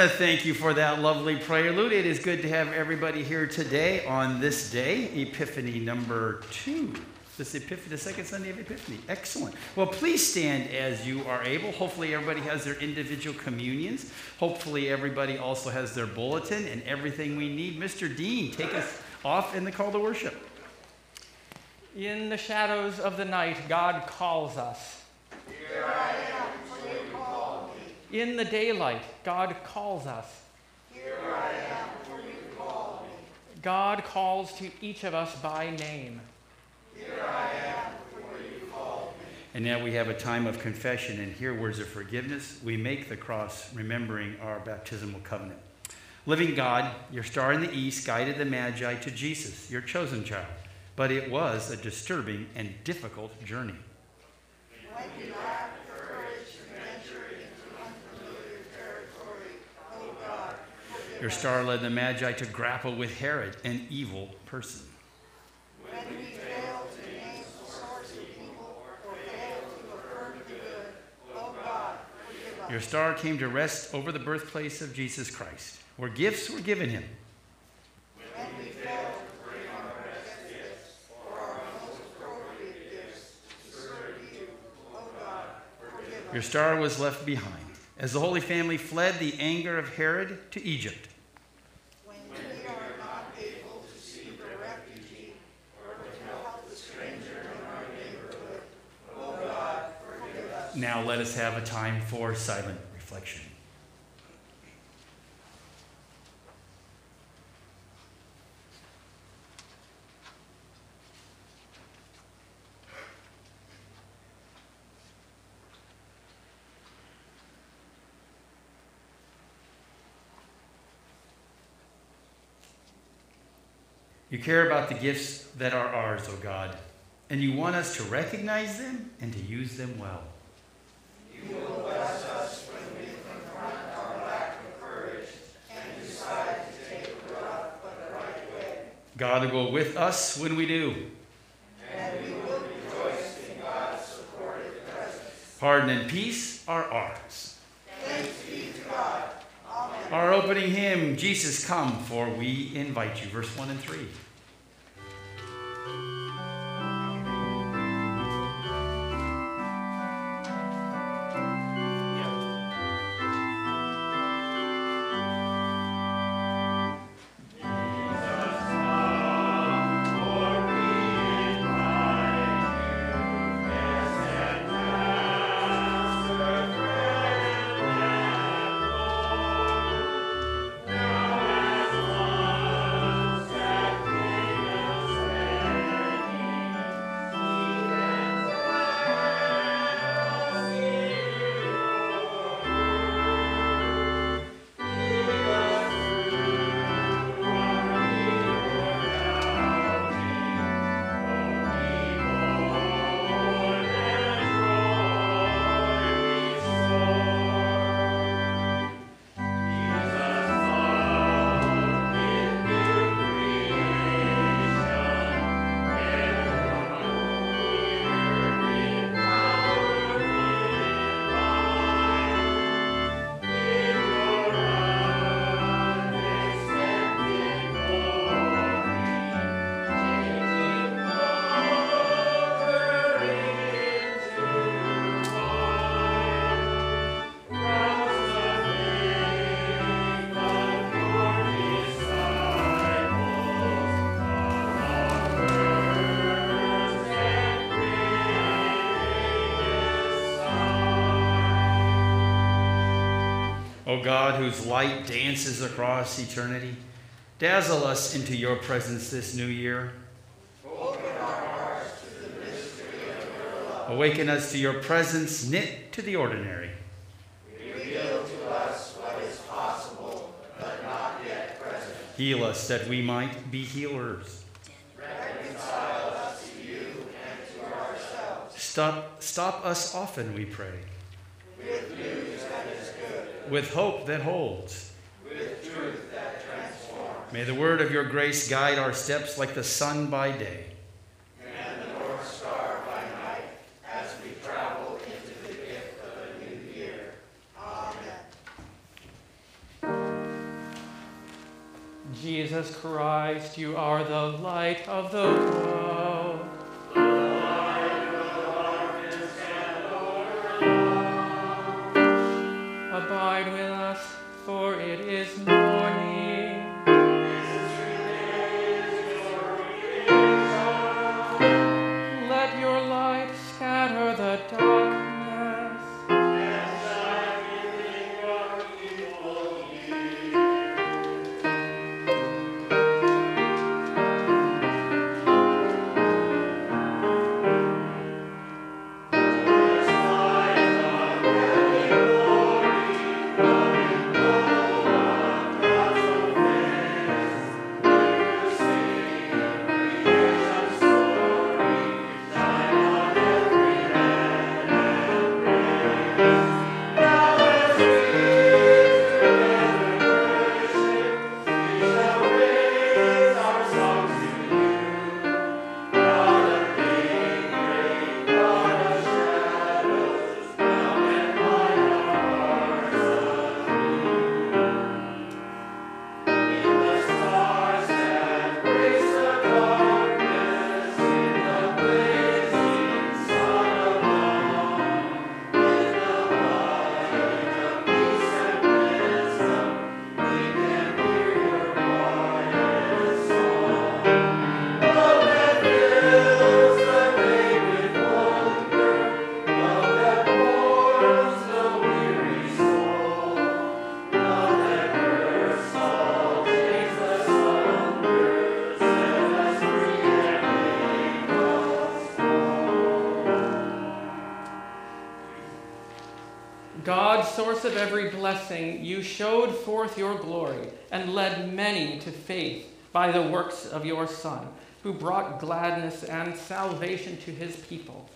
Myrna, thank you for that lovely prelude. It is good to have everybody here today on this day, Epiphany number two. This Epiphany, the second Sunday of Epiphany. Excellent. Well, please stand as you are able. Hopefully, everybody has their individual communions. Hopefully, everybody also has their bulletin and everything we need. Mr. Dean, take us off in the call to worship. In the shadows of the night, God calls us. Here I am, for you call me. In the daylight, God calls us. Here I am, for you call me. God calls to each of us by name. Here I am, for you call me. And now we have a time of confession and hear words of forgiveness. We make the cross, remembering our baptismal covenant. Living God, your star in the east guided the Magi to Jesus, your chosen child. But it was a disturbing and difficult journey. When you lacked courage to venture into unfamiliar territory, oh God, forgive Your star led the Magi to grapple with Herod, an evil person. Your star came to rest over the birthplace of Jesus Christ, where gifts were given him. Your star was left behind as the Holy Family fled the anger of Herod to Egypt. When we are not able to see the refugee or to help the stranger in our neighborhood, oh God, forgive us. Now let us have a time for silent reflection. You care about the gifts that are ours, O God, and you want us to recognize them and to use them well. You will bless us when we confront our lack of courage and decide to take the rough but the right way. God will go with us when we do. And we will rejoice in God's presence. Pardon and peace are ours. Thanks be to God. Amen. Our opening hymn, Jesus Come, for we invite you, verse 1 and 3. O God, whose light dances across eternity, dazzle us into your presence this new year. Awaken us to your presence, knit to the ordinary. Reveal to us what is possible but not yet present. Heal us that we might be healers. Reconcile us to you and to ourselves. Stop, stop us often, we pray, with hope that holds. With truth that transforms. May the word of your grace guide our steps like the sun by day. And the north star by night as we travel into the gift of a new year. Amen. Jesus Christ, you are the light of the world. Abide with us, for it is blessing, you showed forth your glory and led many to faith by the works of your Son, who brought gladness and salvation to his people.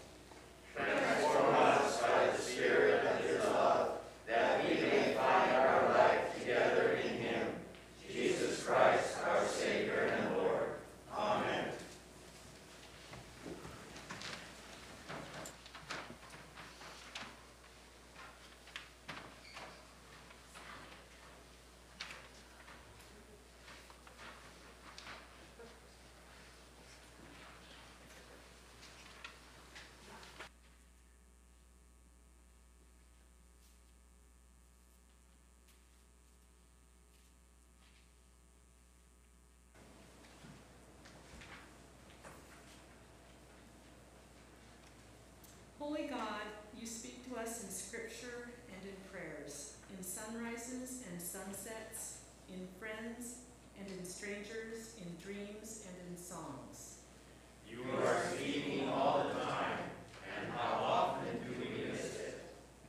Holy God, you speak to us in scripture and in prayers, in sunrises and sunsets, in friends and in strangers, in dreams and in songs.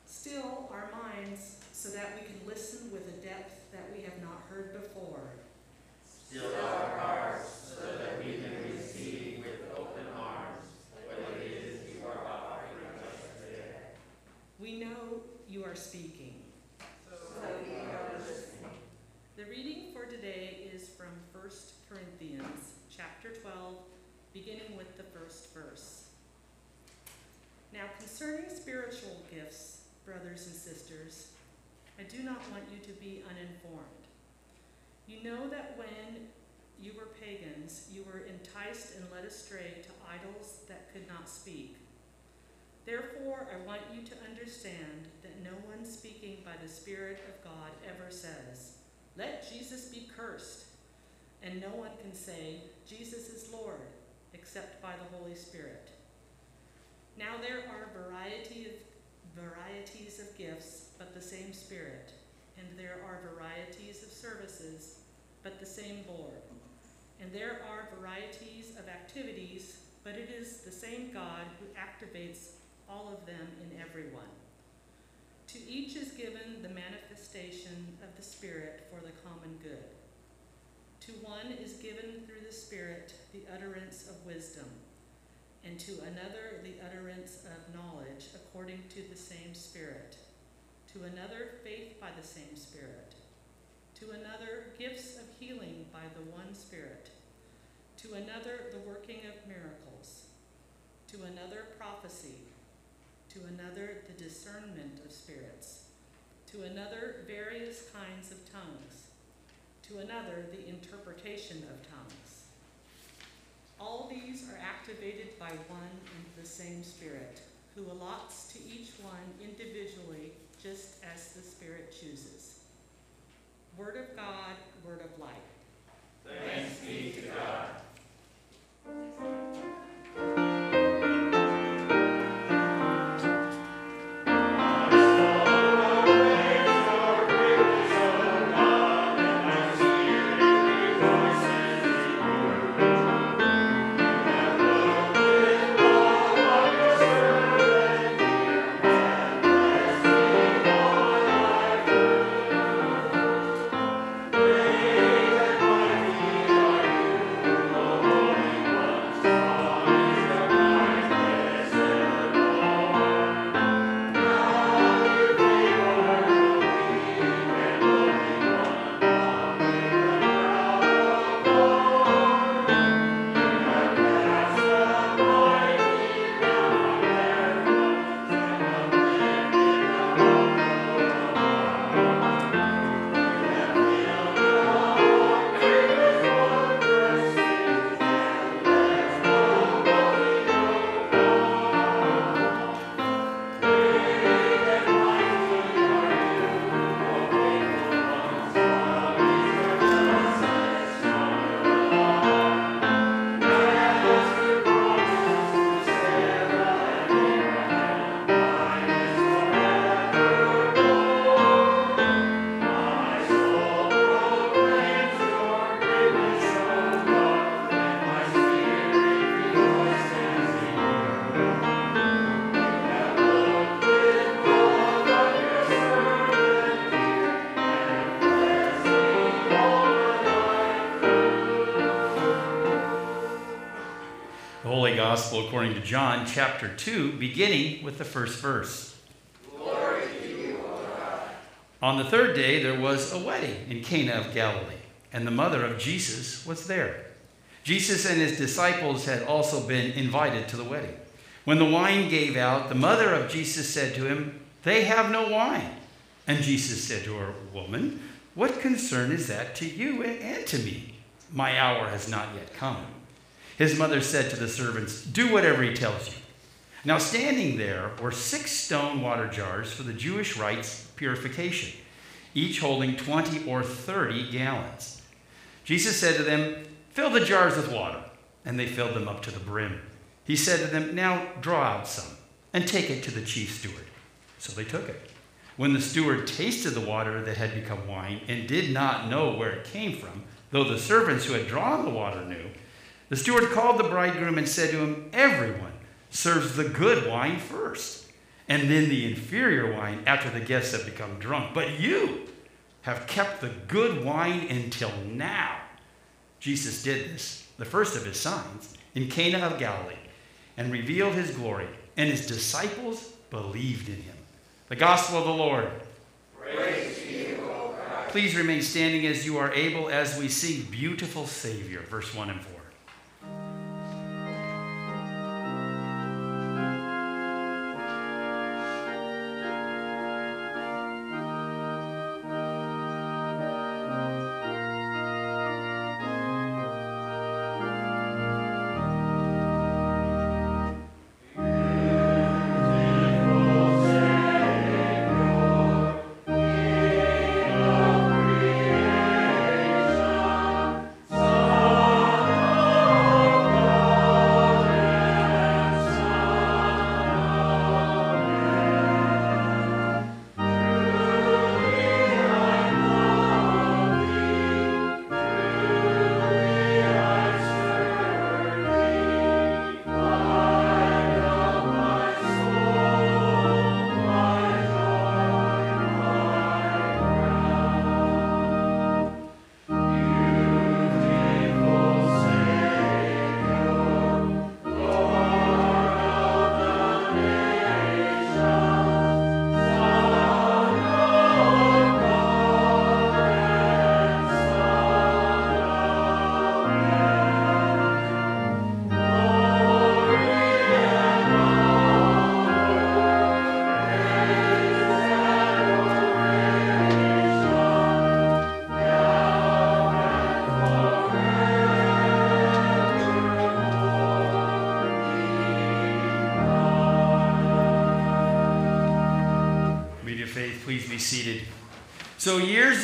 Still our minds so that we can listen with a depth that we have not heard before. We know you are speaking. The reading for today is from 1 Corinthians chapter 12, beginning with the first verse. Now, concerning spiritual gifts, brothers and sisters, I do not want you to be uninformed. You know that when you were pagans, you were enticed and led astray to idols that could not speak. Therefore, I want you to understand that no one speaking by the Spirit of God ever says, Let Jesus be cursed. And no one can say, Jesus is Lord, except by the Holy Spirit. Now there are variety of, varieties of gifts, but the same Spirit. And there are varieties of services, but the same Lord. And there are varieties of activities, but it is the same God who activates all of them in everyone. To each is given the manifestation of the Spirit for the common good. To one is given through the Spirit the utterance of wisdom, and to another the utterance of knowledge according to the same Spirit, to another faith by the same Spirit, to another gifts of healing by the one Spirit, to another the working of miracles, to another prophecy, to another the discernment of spirits, to another various kinds of tongues, to another the interpretation of tongues. All these are activated by one and the same Spirit, who allots to each one individually just as the Spirit chooses. Word of God, word of life. The Gospel according to John, chapter 2, beginning with the first verse. On the third day, there was a wedding in Cana of Galilee, and the mother of Jesus was there. Jesus and his disciples had also been invited to the wedding. When the wine gave out, the mother of Jesus said to him, They have no wine. And Jesus said to her, Woman, what concern is that to you and to me? My hour has not yet come. His mother said to the servants, Do whatever he tells you. Now, standing there were six stone water jars for the Jewish rites purification, each holding 20 or 30 gallons. Jesus said to them, Fill the jars with water. And they filled them up to the brim. He said to them, Now draw out some and take it to the chief steward. So they took it. When the steward tasted the water that had become wine and did not know where it came from, though the servants who had drawn the water knew, the steward called the bridegroom and said to him, Everyone serves the good wine first, and then the inferior wine after the guests have become drunk. But you have kept the good wine until now. Jesus did this, the first of his signs, in Cana of Galilee, and revealed his glory, and his disciples believed in him. The gospel of the Lord. Please remain standing as you are able as we sing Beautiful Savior, verse 1 and 4.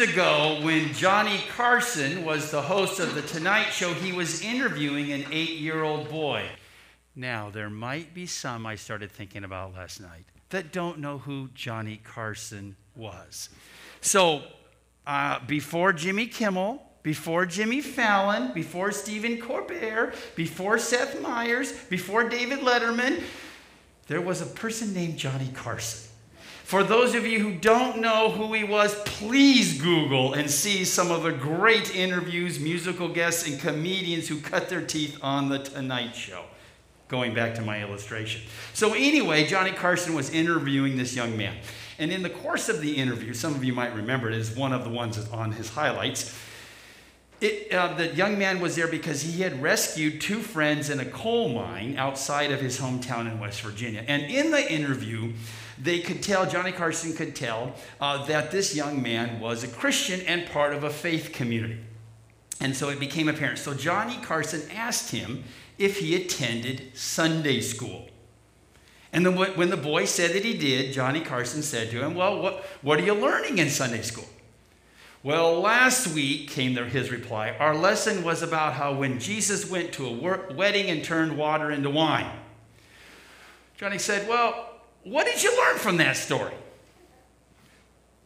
Ago, when Johnny Carson was the host of The Tonight Show, he was interviewing an eight year old boy. Now, there might be some I started thinking about last night that don't know who Johnny Carson was. So, uh, before Jimmy Kimmel, before Jimmy Fallon, before Stephen Colbert, before Seth Meyers, before David Letterman, there was a person named Johnny Carson. For those of you who don't know who he was, please Google and see some of the great interviews, musical guests, and comedians who cut their teeth on The Tonight Show. Going back to my illustration. So, anyway, Johnny Carson was interviewing this young man. And in the course of the interview, some of you might remember it as one of the ones on his highlights. It, uh, the young man was there because he had rescued two friends in a coal mine outside of his hometown in West Virginia. And in the interview, they could tell, Johnny Carson could tell, uh, that this young man was a Christian and part of a faith community. And so it became apparent. So Johnny Carson asked him if he attended Sunday school. And then when the boy said that he did, Johnny Carson said to him, Well, what, what are you learning in Sunday school? Well, last week, came his reply, our lesson was about how when Jesus went to a wedding and turned water into wine. Johnny said, Well, what did you learn from that story?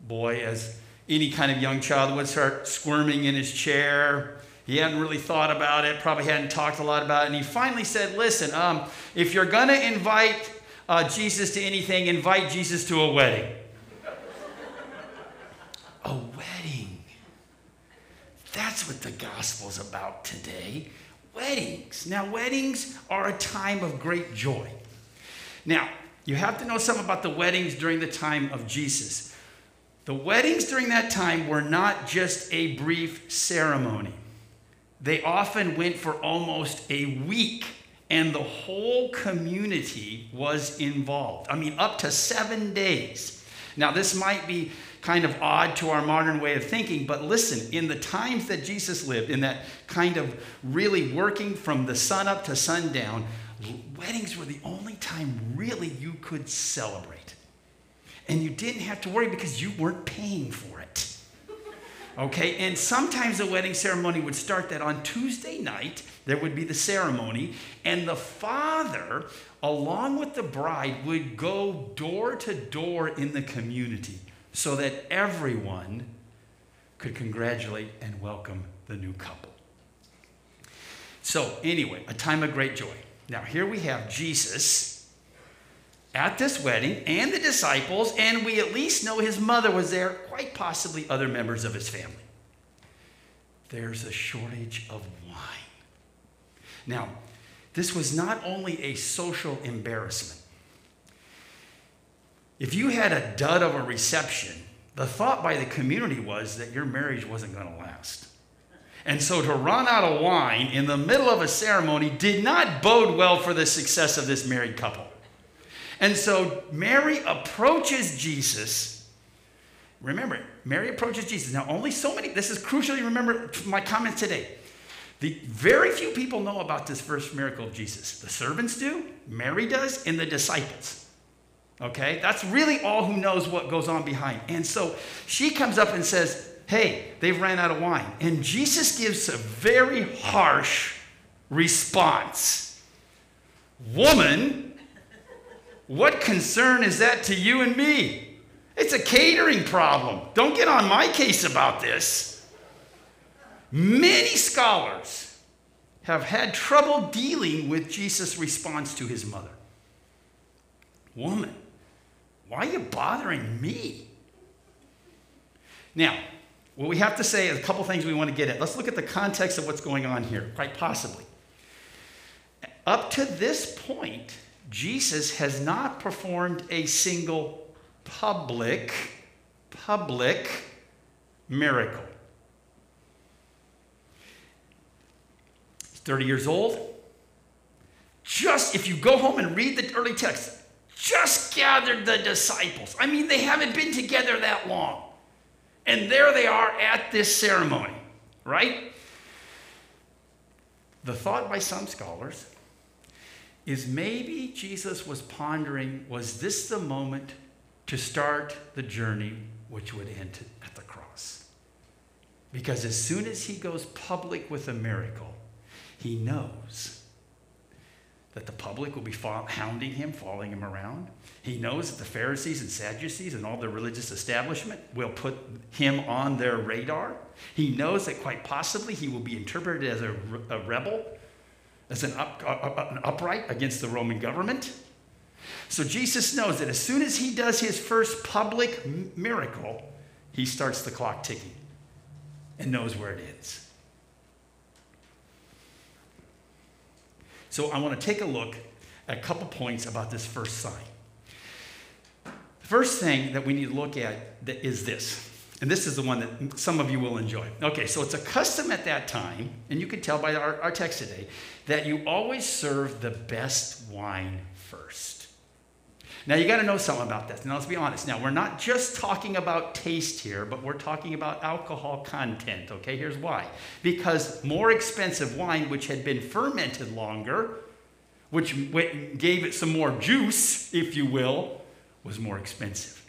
Boy, as any kind of young child would start squirming in his chair. He hadn't really thought about it, probably hadn't talked a lot about it. And he finally said, Listen, um, if you're going to invite uh, Jesus to anything, invite Jesus to a wedding. a wedding. That's what the gospel's about today. Weddings. Now, weddings are a time of great joy. Now, you have to know something about the weddings during the time of Jesus. The weddings during that time were not just a brief ceremony, they often went for almost a week, and the whole community was involved. I mean, up to seven days. Now, this might be kind of odd to our modern way of thinking, but listen, in the times that Jesus lived, in that kind of really working from the sun up to sundown, weddings were the only time really you could celebrate. And you didn't have to worry because you weren't paying for it. Okay, and sometimes the wedding ceremony would start that on Tuesday night, there would be the ceremony, and the father, along with the bride, would go door to door in the community so that everyone could congratulate and welcome the new couple. So, anyway, a time of great joy. Now, here we have Jesus at this wedding and the disciples, and we at least know his mother was there, quite possibly other members of his family. There's a shortage of wine. Now, this was not only a social embarrassment. If you had a dud of a reception, the thought by the community was that your marriage wasn't going to last. And so to run out of wine in the middle of a ceremony did not bode well for the success of this married couple. And so Mary approaches Jesus. Remember, Mary approaches Jesus. Now, only so many, this is crucially remember my comments today. The very few people know about this first miracle of Jesus. The servants do, Mary does, and the disciples. Okay? That's really all who knows what goes on behind. And so she comes up and says, hey, they've ran out of wine. And Jesus gives a very harsh response Woman, what concern is that to you and me? It's a catering problem. Don't get on my case about this. Many scholars have had trouble dealing with Jesus' response to his mother. Woman, why are you bothering me? Now, what we have to say is a couple things we want to get at. Let's look at the context of what's going on here, quite possibly. Up to this point, Jesus has not performed a single public, public miracle. He's 30 years old. Just if you go home and read the early text, just gathered the disciples. I mean, they haven't been together that long. And there they are at this ceremony, right? The thought by some scholars is maybe Jesus was pondering was this the moment to start the journey which would end at the cross. Because as soon as he goes public with a miracle, he knows that the public will be hounding him, following him around. He knows that the Pharisees and Sadducees and all the religious establishment will put him on their radar. He knows that quite possibly he will be interpreted as a, a rebel, as an, up, uh, uh, an upright against the Roman government. So Jesus knows that as soon as he does his first public miracle, he starts the clock ticking and knows where it ends. So I want to take a look at a couple points about this first sign. The first thing that we need to look at is this. And this is the one that some of you will enjoy. Okay, so it's a custom at that time, and you can tell by our, our text today, that you always serve the best wine first. Now, you got to know something about this. Now, let's be honest. Now, we're not just talking about taste here, but we're talking about alcohol content. Okay, here's why. Because more expensive wine, which had been fermented longer, which gave it some more juice, if you will, was more expensive.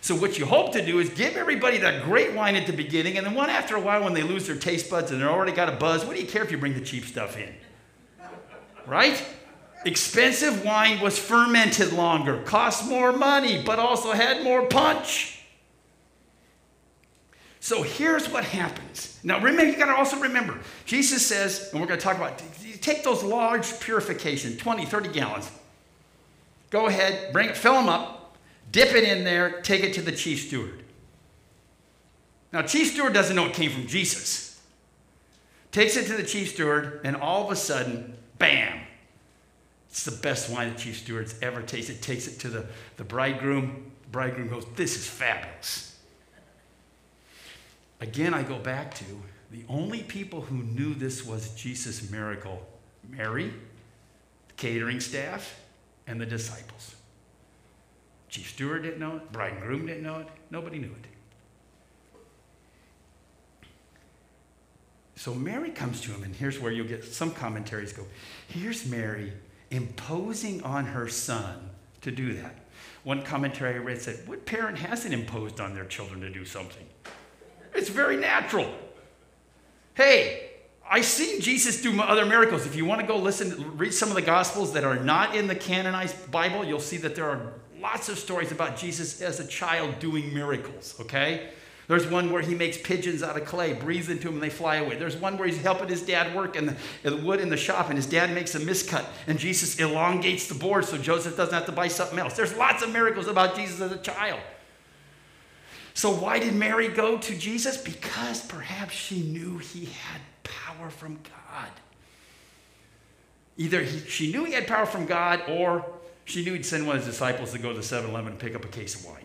So, what you hope to do is give everybody that great wine at the beginning, and then one after a while, when they lose their taste buds and they're already got a buzz, what do you care if you bring the cheap stuff in? Right? Expensive wine was fermented longer, cost more money, but also had more punch. So here's what happens. Now, remember, you got to also remember, Jesus says, and we're going to talk about, take those large purification, 20, 30 gallons. Go ahead, bring it, fill them up, dip it in there, take it to the chief steward. Now, chief steward doesn't know it came from Jesus. Takes it to the chief steward, and all of a sudden, bam, it's the best wine that Chief Steward's ever tasted. Takes it to the, the bridegroom. The bridegroom goes, This is fabulous. Again, I go back to the only people who knew this was Jesus' miracle Mary, the catering staff, and the disciples. Chief steward didn't know it, bride and groom didn't know it, nobody knew it. So Mary comes to him, and here's where you'll get some commentaries go. Here's Mary imposing on her son to do that. One commentary I read said, What parent hasn't imposed on their children to do something? It's very natural. Hey, I've seen Jesus do other miracles. If you want to go listen, read some of the Gospels that are not in the canonized Bible, you'll see that there are lots of stories about Jesus as a child doing miracles, okay? There's one where he makes pigeons out of clay, breathes into them, and they fly away. There's one where he's helping his dad work in the, in the wood in the shop, and his dad makes a miscut, and Jesus elongates the board so Joseph doesn't have to buy something else. There's lots of miracles about Jesus as a child. So, why did Mary go to Jesus? Because perhaps she knew he had power from God. Either he, she knew he had power from God, or she knew he'd send one of his disciples to go to the 7 Eleven and pick up a case of wine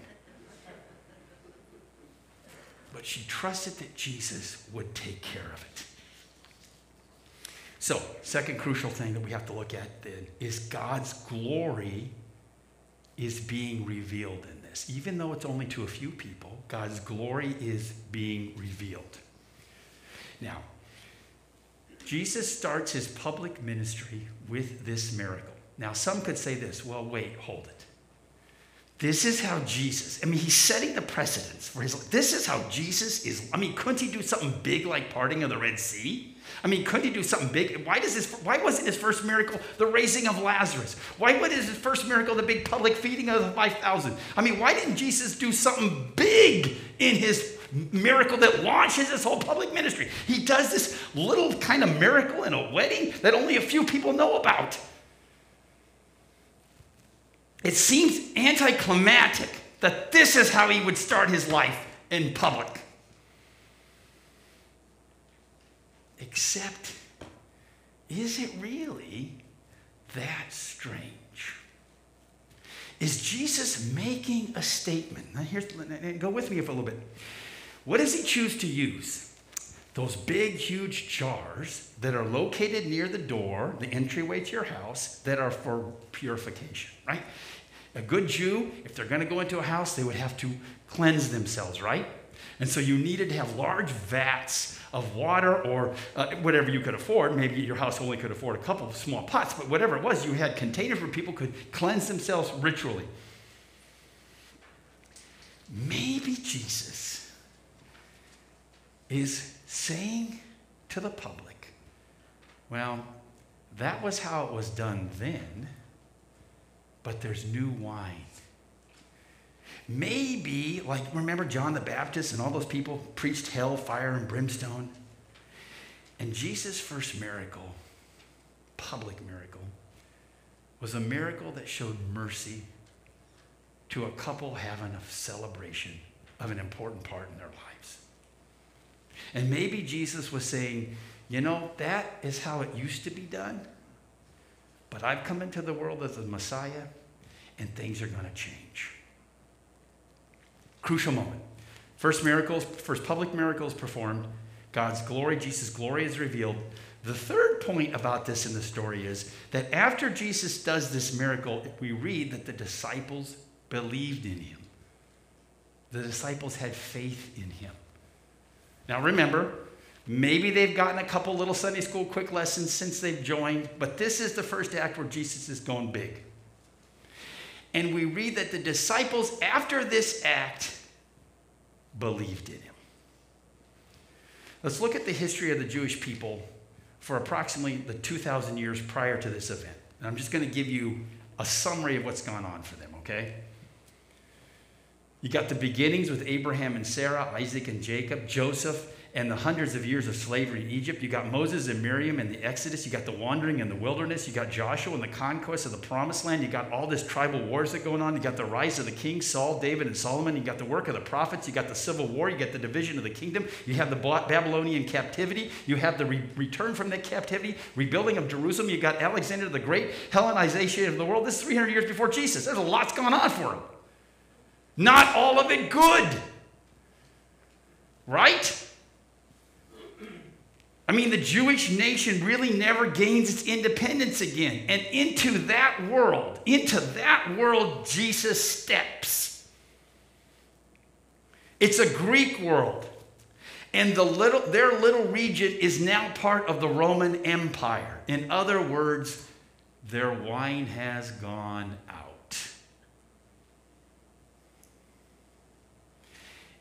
but she trusted that Jesus would take care of it. So, second crucial thing that we have to look at then is God's glory is being revealed in this. Even though it's only to a few people, God's glory is being revealed. Now, Jesus starts his public ministry with this miracle. Now, some could say this well, wait, hold it. This is how Jesus, I mean, he's setting the precedence for his. This is how Jesus is. I mean, couldn't he do something big like parting of the Red Sea? I mean, couldn't he do something big? Why, does his, why wasn't his first miracle the raising of Lazarus? Why was his first miracle the big public feeding of the 5,000? I mean, why didn't Jesus do something big in his miracle that launches his whole public ministry? He does this little kind of miracle in a wedding that only a few people know about. It seems anticlimactic that this is how he would start his life in public. Except, is it really that strange? Is Jesus making a statement? Now, here's, go with me for a little bit. What does he choose to use? Those big, huge jars that are located near the door, the entryway to your house, that are for purification, right? A good Jew, if they're going to go into a house, they would have to cleanse themselves, right? And so you needed to have large vats of water or uh, whatever you could afford. Maybe your house only could afford a couple of small pots, but whatever it was, you had containers where people could cleanse themselves ritually. maybe Jesus is saying to the public, well, that was how it was done then, but there's new wine. Maybe, like, remember John the Baptist and all those people preached hell, fire, and brimstone? And Jesus' first miracle, public miracle, was a miracle that showed mercy to a couple having a celebration of an important part in their lives. And maybe Jesus was saying, you know, that is how it used to be done, but I've come into the world as the Messiah, and things are going to change. Crucial moment. First miracles, first public miracles performed. God's glory, Jesus' glory is revealed. The third point about this in the story is that after Jesus does this miracle, we read that the disciples believed in him. The disciples had faith in him. Now remember, maybe they've gotten a couple little Sunday school quick lessons since they've joined, but this is the first act where Jesus is going big. And we read that the disciples, after this act, believed in him. Let's look at the history of the Jewish people for approximately the 2,000 years prior to this event. And I'm just going to give you a summary of what's gone on for them, okay? You got the beginnings with Abraham and Sarah, Isaac and Jacob, Joseph, and the hundreds of years of slavery in Egypt. You got Moses and Miriam and the Exodus. You got the wandering in the wilderness. You got Joshua and the conquest of the promised land. You got all this tribal wars that going on. You got the rise of the kings, Saul, David, and Solomon. You got the work of the prophets. You got the civil war. You got the division of the kingdom. You have the Babylonian captivity. You have the re- return from that captivity, rebuilding of Jerusalem. You got Alexander the Great, Hellenization of the world. This is 300 years before Jesus. There's a lot's going on for him. Not all of it good. Right? I mean, the Jewish nation really never gains its independence again. And into that world, into that world, Jesus steps. It's a Greek world. And the little, their little region is now part of the Roman Empire. In other words, their wine has gone out.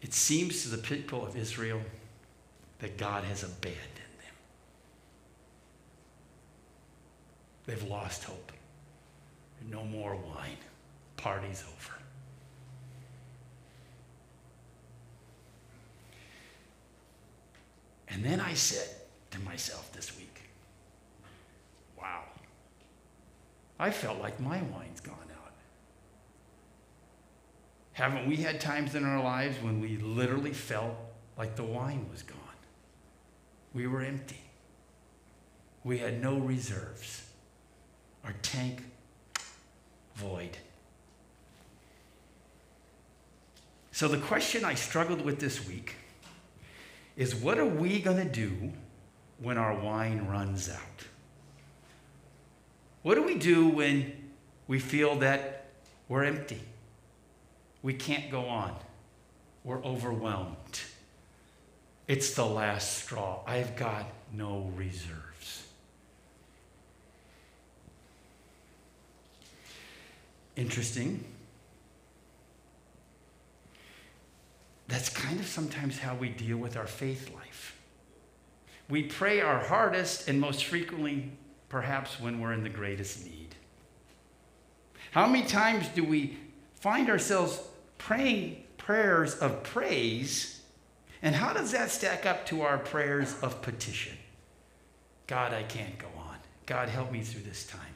It seems to the people of Israel that God has abandoned them. They've lost hope. No more wine. Party's over. And then I said to myself this week, wow, I felt like my wine's gone out. Haven't we had times in our lives when we literally felt like the wine was gone? We were empty. We had no reserves. Our tank void. So, the question I struggled with this week is what are we going to do when our wine runs out? What do we do when we feel that we're empty? We can't go on. We're overwhelmed. It's the last straw. I've got no reserves. Interesting. That's kind of sometimes how we deal with our faith life. We pray our hardest and most frequently, perhaps, when we're in the greatest need. How many times do we find ourselves praying prayers of praise? And how does that stack up to our prayers of petition? God, I can't go on. God, help me through this time.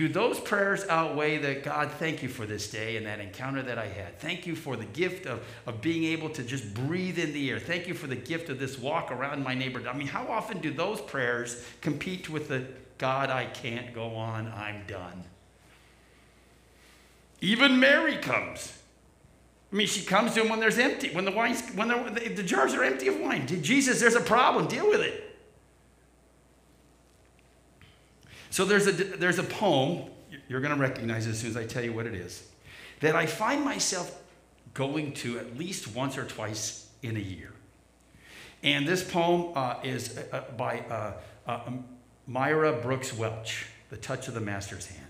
Do those prayers outweigh that, God, thank you for this day and that encounter that I had? Thank you for the gift of, of being able to just breathe in the air. Thank you for the gift of this walk around my neighborhood. I mean, how often do those prayers compete with the, God, I can't go on, I'm done? Even Mary comes. I mean, she comes to him when there's empty, when the wine's, when the, the jars are empty of wine. Jesus, there's a problem. Deal with it. So there's a, there's a poem, you're going to recognize as soon as I tell you what it is, that I find myself going to at least once or twice in a year. And this poem uh, is uh, uh by uh, uh, Myra Brooks Welch, The Touch of the Master's Hand.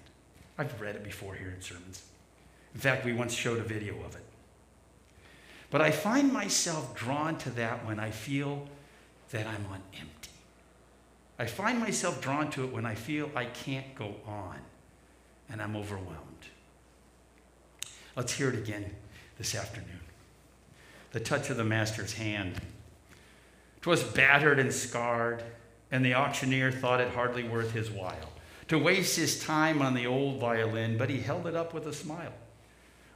I've read it before here in sermons. In fact, we once showed a video of it. But I find myself drawn to that when I feel that I'm on empty. I find myself drawn to it when I feel I can't go on and I'm overwhelmed. Let's hear it again this afternoon. The touch of the Master's hand. 'Twas battered and scarred, and the auctioneer thought it hardly worth his while to waste his time on the old violin, but he held it up with a smile.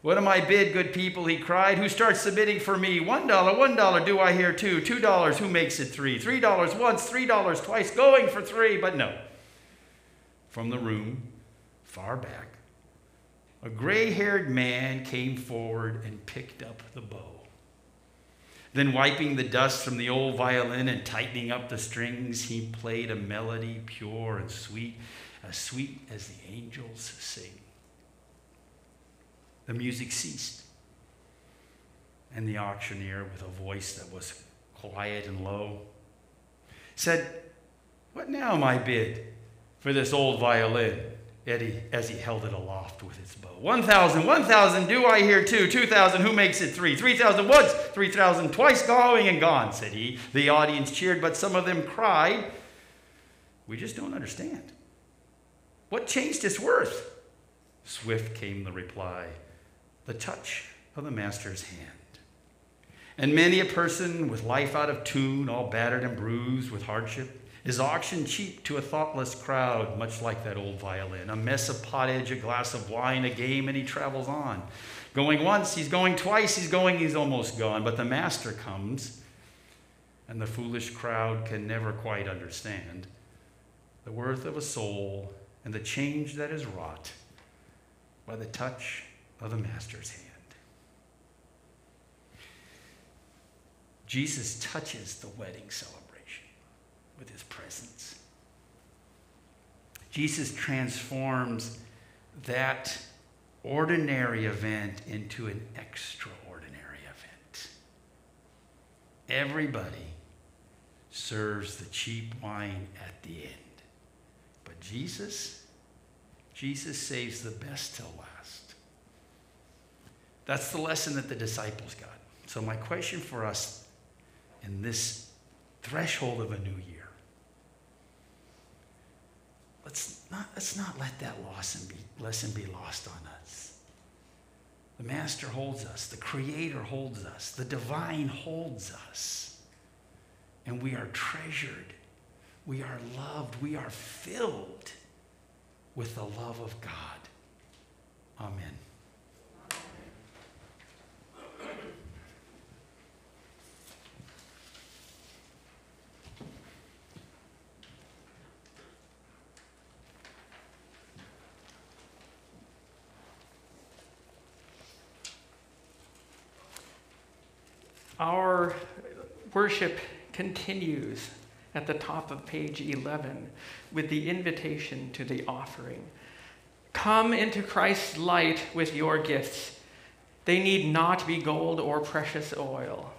What am I bid, good people? He cried. Who starts submitting for me? One dollar, one dollar, do I hear two? Two dollars, who makes it three? Three dollars once, three dollars twice, going for three, but no. From the room, far back, a gray haired man came forward and picked up the bow. Then, wiping the dust from the old violin and tightening up the strings, he played a melody pure and sweet, as sweet as the angels sing. The music ceased, and the auctioneer, with a voice that was quiet and low, said, What now, my bid, for this old violin? Eddie, as he held it aloft with its bow. One thousand, one thousand, do I hear two? Two thousand, who makes it three? Three thousand once, three thousand twice, going and gone, said he. The audience cheered, but some of them cried, We just don't understand. What changed its worth? Swift came the reply the touch of the Master's hand. And many a person with life out of tune, all battered and bruised with hardship, is auctioned cheap to a thoughtless crowd, much like that old violin. A mess of pottage, a glass of wine, a game, and he travels on. Going once, he's going twice, he's going, he's almost gone. But the master comes, and the foolish crowd can never quite understand the worth of a soul and the change that is wrought by the touch of the master's hand. Jesus touches the wedding celebration with his presence. Jesus transforms that ordinary event into an extraordinary event. Everybody serves the cheap wine at the end. But Jesus, Jesus saves the best till last. That's the lesson that the disciples got. So, my question for us in this threshold of a new year let's not, let's not let that lesson be, lesson be lost on us. The Master holds us, the Creator holds us, the divine holds us. And we are treasured, we are loved, we are filled with the love of God. Amen. Our worship continues at the top of page 11 with the invitation to the offering. Come into Christ's light with your gifts. They need not be gold or precious oil.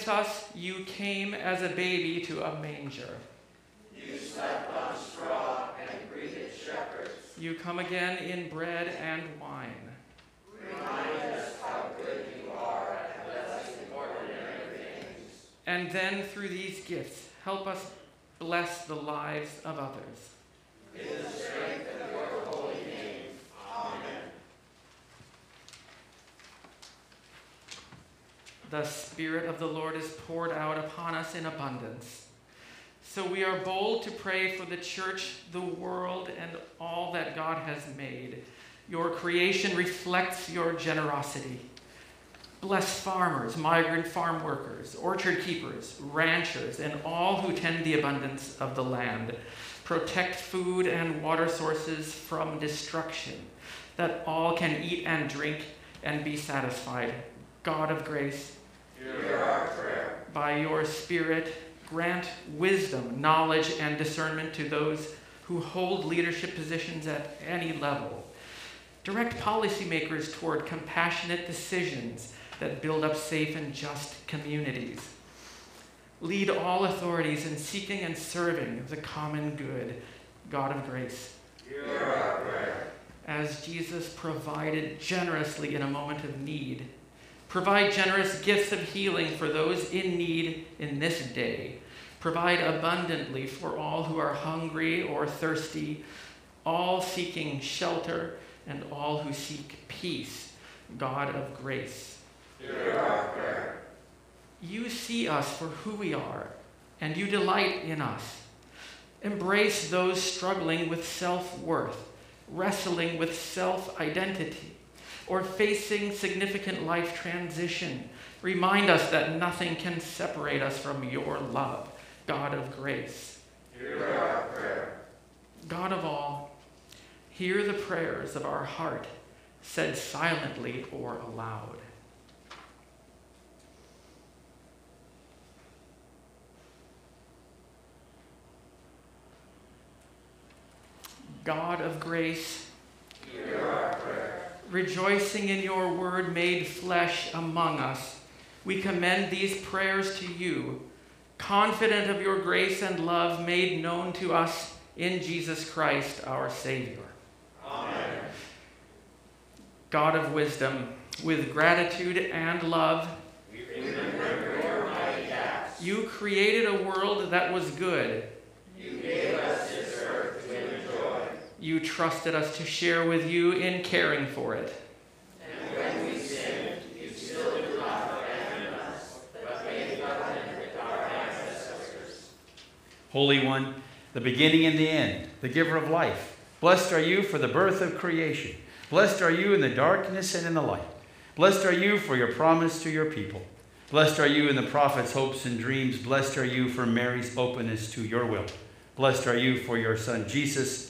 With us, you came as a baby to a manger. You slept on straw and greeted shepherds. You come again in bread and wine. Remind us how good you are at blessing ordinary things. And then through these gifts, help us bless the lives of others. In the strength of your holy name. Amen. The Spirit of the Lord is poured out upon us in abundance. So we are bold to pray for the church, the world, and all that God has made. Your creation reflects your generosity. Bless farmers, migrant farm workers, orchard keepers, ranchers, and all who tend the abundance of the land. Protect food and water sources from destruction, that all can eat and drink and be satisfied. God of grace, By your Spirit, grant wisdom, knowledge, and discernment to those who hold leadership positions at any level. Direct policymakers toward compassionate decisions that build up safe and just communities. Lead all authorities in seeking and serving the common good, God of grace. Hear our prayer. As Jesus provided generously in a moment of need, Provide generous gifts of healing for those in need in this day. Provide abundantly for all who are hungry or thirsty, all seeking shelter, and all who seek peace, God of grace. You see us for who we are, and you delight in us. Embrace those struggling with self worth, wrestling with self identity or facing significant life transition. Remind us that nothing can separate us from your love, God of grace. Hear our prayer. God of all, hear the prayers of our heart, said silently or aloud. God of grace, Hear our prayer. Rejoicing in your word made flesh among us, we commend these prayers to you, confident of your grace and love made known to us in Jesus Christ, our Savior. Amen. God of wisdom, with gratitude and love, you created a world that was good. You gave us this earth to enjoy. You trusted us to share with you in caring for it. Holy One, the beginning and the end, the giver of life. Blessed are you for the birth of creation. Blessed are you in the darkness and in the light. Blessed are you for your promise to your people. Blessed are you in the prophet's hopes and dreams. Blessed are you for Mary's openness to your will. Blessed are you for your Son, Jesus,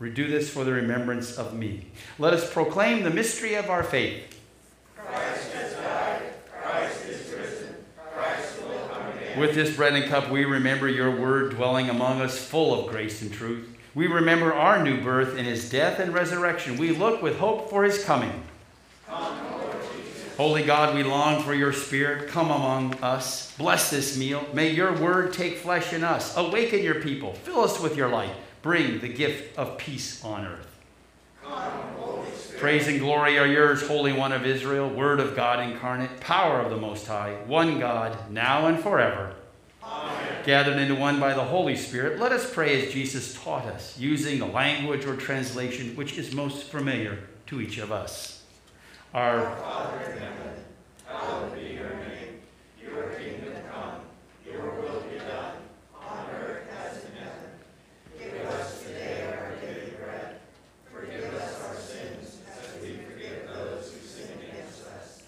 Do this for the remembrance of me. Let us proclaim the mystery of our faith. Christ has died. Christ is risen. Christ will come again. With this bread and cup, we remember your word dwelling among us, full of grace and truth. We remember our new birth in his death and resurrection. We look with hope for his coming. Come, Holy God, we long for your spirit. Come among us. Bless this meal. May your word take flesh in us. Awaken your people. Fill us with your light. Bring the gift of peace on earth. Praise and glory are yours, Holy One of Israel, Word of God incarnate, power of the Most High, one God, now and forever. Gathered into one by the Holy Spirit, let us pray as Jesus taught us, using the language or translation which is most familiar to each of us. Our Father in heaven, hallowed be your name. Your kingdom come. Your will be done on earth as in heaven. Give us today our daily bread. Forgive us our sins as we forgive those who sin against us.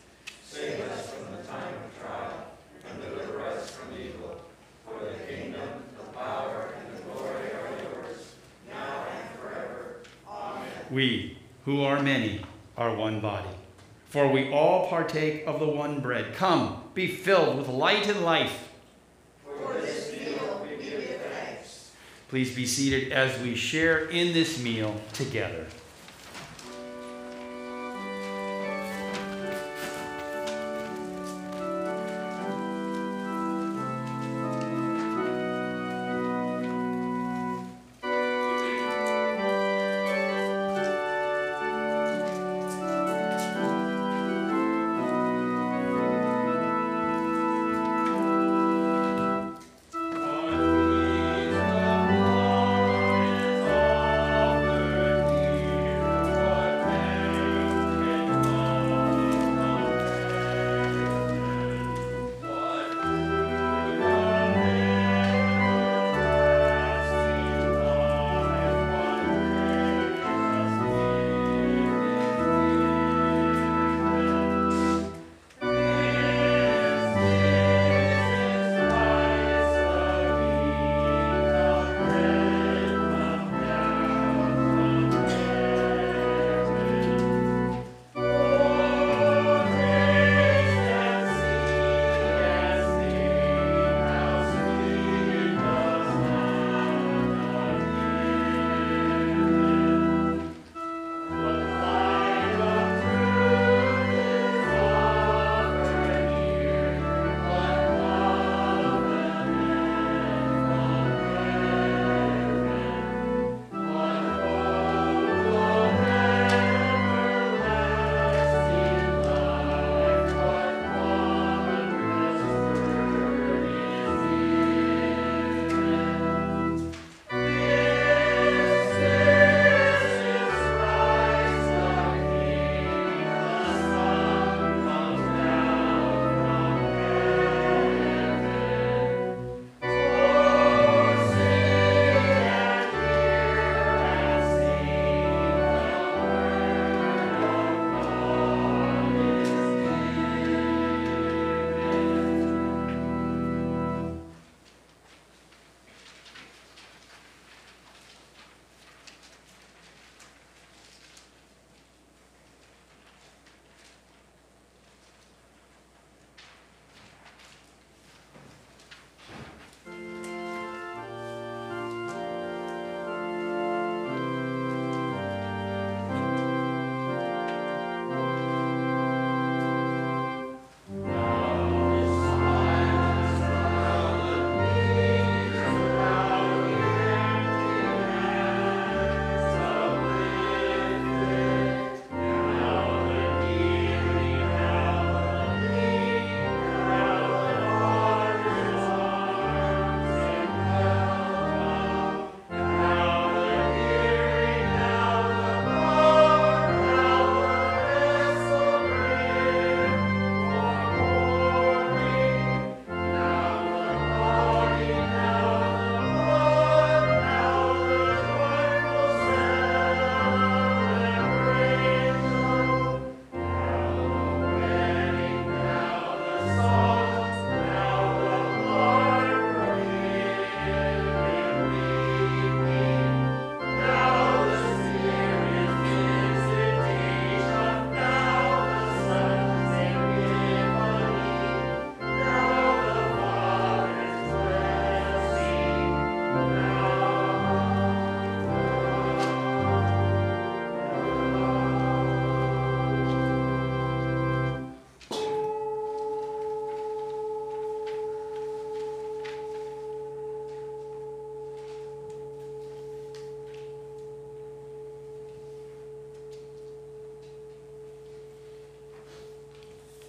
Save us from the time of trial and deliver us from evil. For the kingdom, the power, We, who are many, are one body. For we all partake of the one bread. Come, be filled with light and life. For this meal we give thanks. Please be seated as we share in this meal together.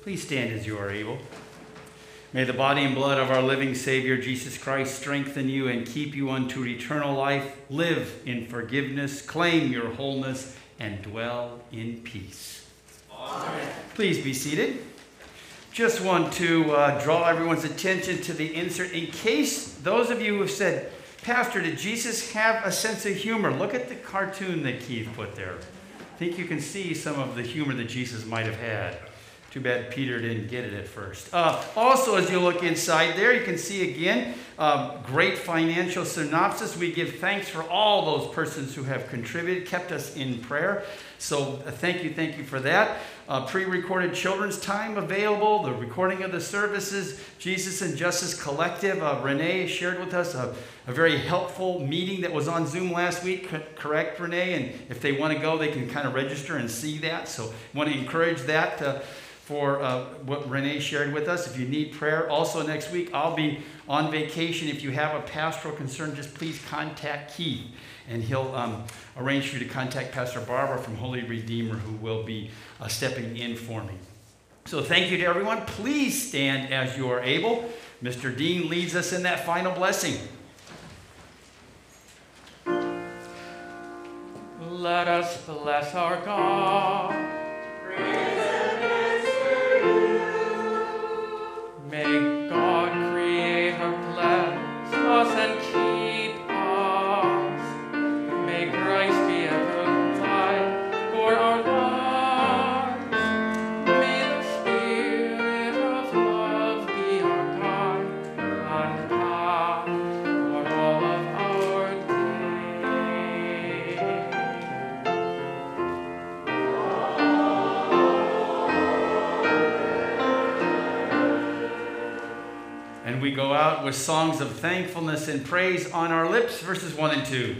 Please stand as you are able. May the body and blood of our living Savior Jesus Christ strengthen you and keep you unto eternal life. Live in forgiveness, claim your wholeness, and dwell in peace. Amen. Please be seated. Just want to uh, draw everyone's attention to the insert in case those of you who have said, Pastor, did Jesus have a sense of humor? Look at the cartoon that Keith put there. I think you can see some of the humor that Jesus might have had Too bad Peter didn't get it at first. Uh, also, as you look inside there, you can see again um, great financial synopsis. We give thanks for all those persons who have contributed, kept us in prayer. So, uh, thank you, thank you for that. Uh, Pre recorded children's time available, the recording of the services, Jesus and Justice Collective. Uh, Renee shared with us a, a, very helpful meeting that was on Zoom last week, Co- correct, Renee? And if they want to go, they can kind of register and see that. So, want to encourage that. Uh, for uh, what Renee shared with us. If you need prayer, also next week I'll be on vacation. If you have a pastoral concern, just please contact Keith, and he'll um, arrange for you to contact Pastor Barbara from Holy Redeemer, who will be uh, stepping in for me. So thank you to everyone. Please stand as you are able. Mr. Dean leads us in that final blessing. Let us bless our God. May we go out with songs of thankfulness and praise on our lips, verses 1 and 2.